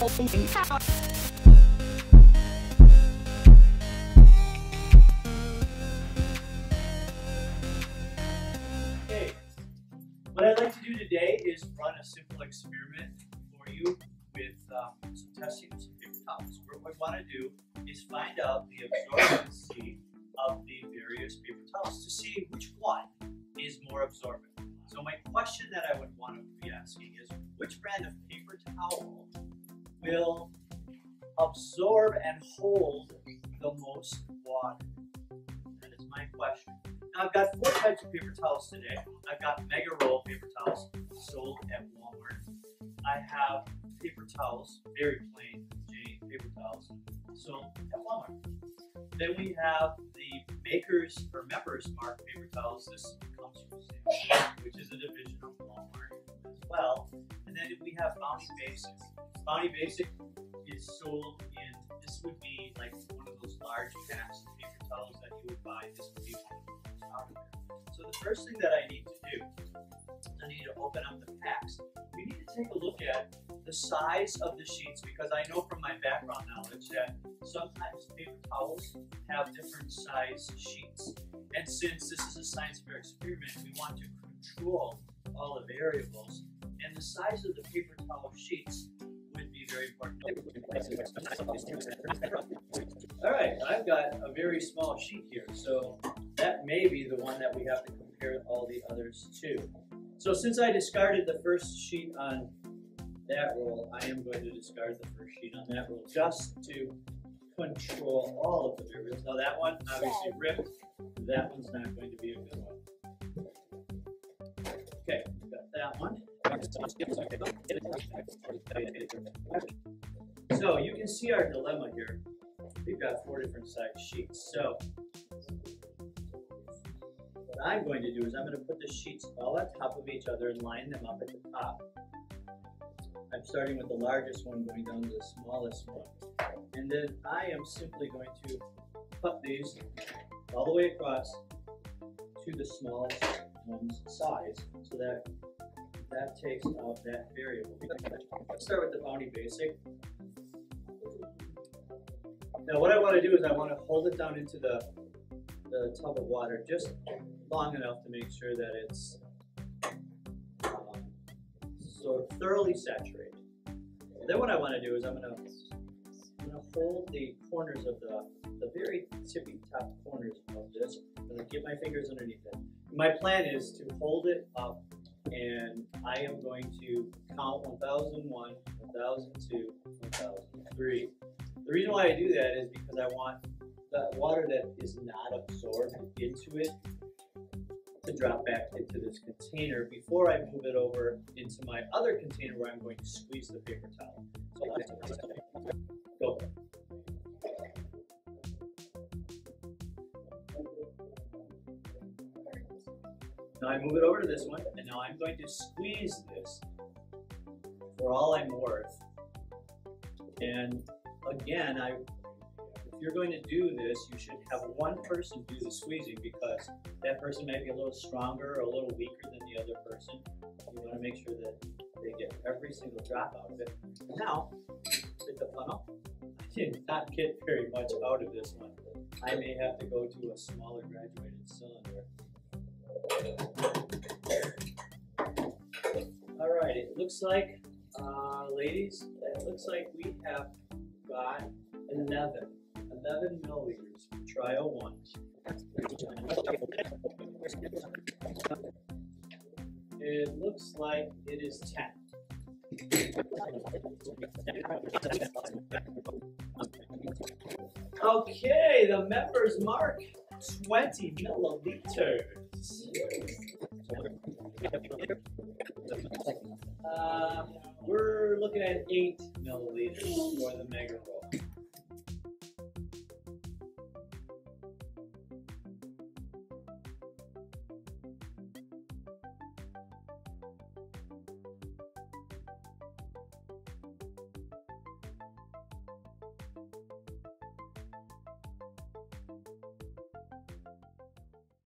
Okay, what I'd like to do today is run a simple experiment for you with uh, some testing some paper towels. What we want to do is find out the absorbency of the various paper towels to see which one is more absorbent. So my question that I would want to be asking is, which brand of paper towel will absorb and hold the most water? That is my question. Now I've got four types of paper towels today. I've got Mega Roll paper towels sold at Walmart. I have paper towels, very plain Jane paper towels, sold at Walmart. Then we have the Makers or Members Mark paper towels. This comes from which is a division of Walmart as well. And then we have Bounty Basic. Bounty Basic is sold in, this would be like one of those large packs of paper towels that you would buy. This would be one of those out of there. So the first thing that I need to do, I need to open up the packs. We need to take a look at the size of the sheets because I know from my background knowledge that sometimes paper towels have different size sheets. And since this is a science fair experiment, we want to control all the variables. And the size of the paper towel sheets very important. All right, I've got a very small sheet here, so that may be the one that we have to compare all the others to. So since I discarded the first sheet on that roll, I am going to discard the first sheet on that roll just to control all of the variables. Now that one obviously ripped, that one's not going to be a good one. Okay, got that one. So you can see our dilemma here. We've got four different size sheets. So what I'm going to do is I'm going to put the sheets all on top of each other and line them up at the top. I'm starting with the largest one going down to the smallest one. And then I am simply going to cut these all the way across to the smallest one's size so that that takes out that variable. Let's start with the Bounty Basic. Now what I want to do is I want to hold it down into the, the tub of water just long enough to make sure that it's um, so thoroughly saturated. And then what I want to do is I'm going to I'm going to hold the corners of the the very tippy top corners of this. I'm going to get my fingers underneath it. My plan is to hold it up and I am going to count 1001, 1002, 1003. The reason why I do that is because I want the water that is not absorbed into it to drop back into this container before I move it over into my other container where I'm going to squeeze the paper towel. So, Now I move it over to this one, and now I'm going to squeeze this for all I'm worth. And again, I, if you're going to do this, you should have one person do the squeezing because that person might be a little stronger or a little weaker than the other person. You want to make sure that they get every single drop out of it. Now, with the funnel, I did not get very much out of this one. I may have to go to a smaller graduated cylinder. All right, it looks like, uh, ladies, it looks like we have got 11, 11 milliliters for trial one. It looks like it is 10. Okay, the members mark 20 milliliters. Uh, we're looking at 8 milliliters for the mega roll.